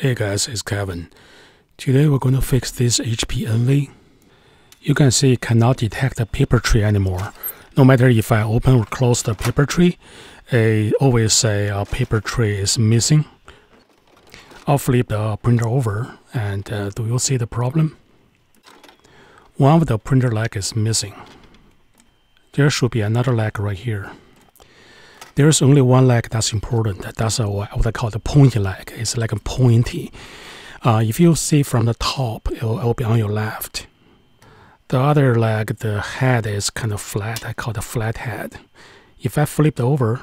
Hey guys, it's Kevin. Today we're going to fix this HP Envy. You can see it cannot detect the paper tray anymore. No matter if I open or close the paper tray, it always say a paper tray is missing. I'll flip the printer over and uh, do you see the problem? One of the printer leg is missing. There should be another leg right here there's only one leg that's important. That's what I call the pointy leg. It's like a pointy. Uh, if you see from the top, it'll, it'll, be on your left. The other leg, the head is kind of flat. I call it flat head. If I flip it over,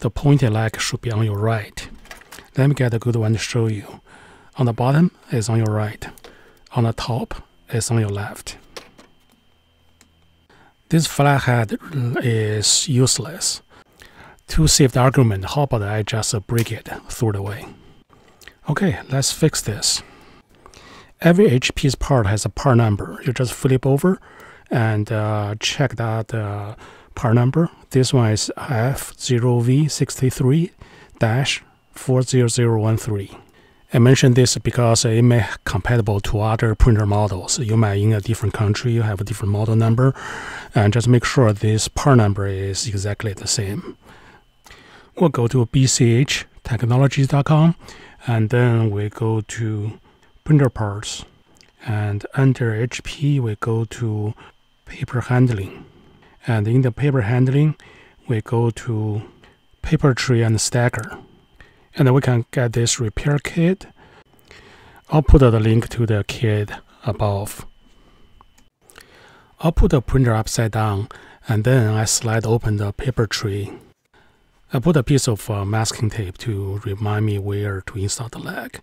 the pointy leg should be on your right. Let me get a good one to show you. On the bottom is on your right. On the top is on your left. This flat head is useless to save the argument, how about I just break it, throw it away? Okay, let's fix this. Every HP's part has a part number. You just flip over and uh, check that uh, part number. This one is F0V63-40013. I mentioned this because it may be compatible to other printer models. You might in a different country, you have a different model number, and just make sure this part number is exactly the same we'll go to bchtechnologies.com and then we go to printer parts. And under HP we go to paper handling. And in the paper handling we go to paper tray and stacker. And then we can get this repair kit. I'll put the link to the kit above. I'll put the printer upside down and then I slide open the paper tray I put a piece of uh, masking tape to remind me where to install the leg.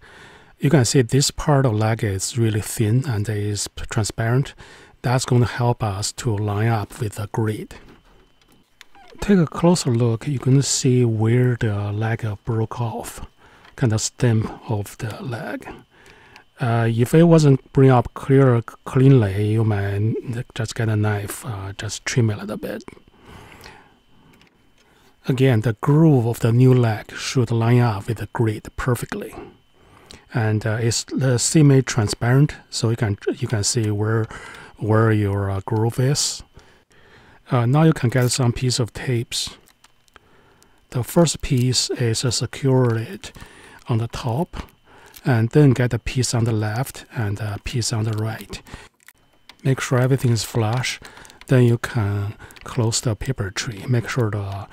You can see this part of leg is really thin and is transparent. That's going to help us to line up with the grid. Take a closer look, you can see where the leg broke off, kind of stem of the leg. Uh, if it wasn't bring up clear cleanly, you might just get a knife, uh, just trim it a little bit. Again, the groove of the new leg should line up with the grid perfectly. And uh, it's the semi-transparent, so you can you can see where where your uh, groove is. Uh, now you can get some piece of tapes. The first piece is uh, secured on the top, and then get a piece on the left and a piece on the right. Make sure everything is flush. Then you can close the paper tray. Make sure the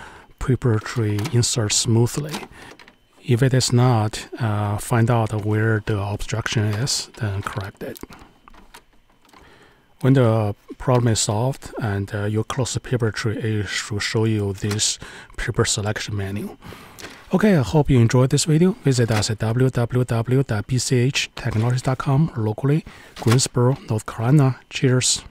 tray insert smoothly. If it is not, uh, find out where the obstruction is, then correct it. When the problem is solved and uh, you close the paper tray, it should show you this paper selection menu. Okay, I hope you enjoyed this video. Visit us at www.bchtechnologies.com locally, Greensboro, North Carolina. Cheers!